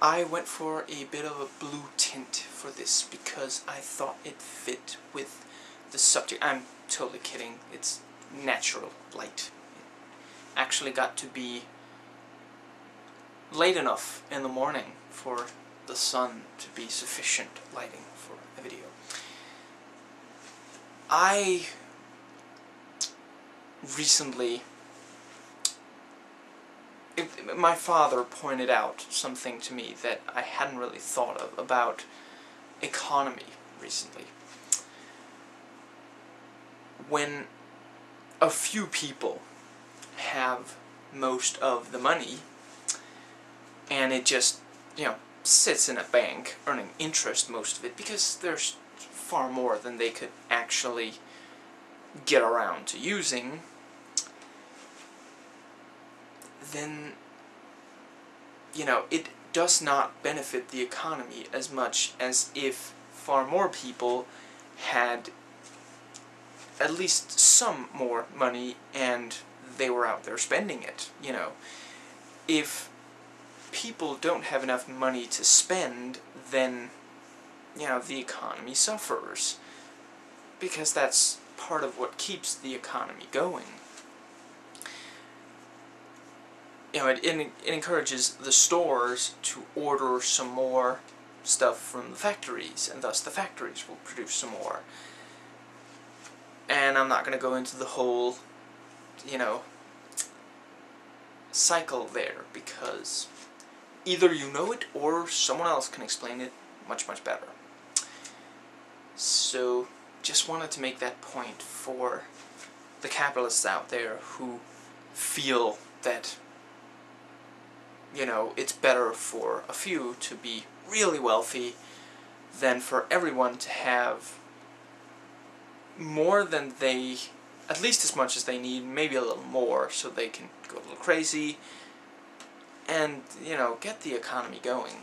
I went for a bit of a blue tint for this because I thought it fit with the subject. I'm totally kidding. It's natural light. It actually got to be late enough in the morning for the sun to be sufficient lighting for a video. I recently it, my father pointed out something to me that I hadn't really thought of about economy recently. When a few people have most of the money and it just, you know, sits in a bank earning interest most of it because there's far more than they could actually get around to using then, you know, it does not benefit the economy as much as if far more people had at least some more money and they were out there spending it, you know. If people don't have enough money to spend, then, you know, the economy suffers. Because that's part of what keeps the economy going. You know, it, it, encourages the stores to order some more stuff from the factories, and thus the factories will produce some more. And I'm not going to go into the whole, you know, cycle there, because either you know it or someone else can explain it much, much better. So, just wanted to make that point for the capitalists out there who feel that you know, it's better for a few to be really wealthy than for everyone to have more than they, at least as much as they need, maybe a little more, so they can go a little crazy and, you know, get the economy going.